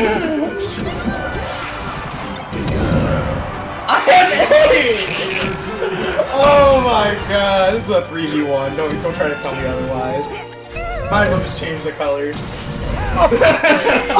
I eight! Oh my god, this is a 3v1. Don't, don't try to tell me otherwise. Might as well just change the colors.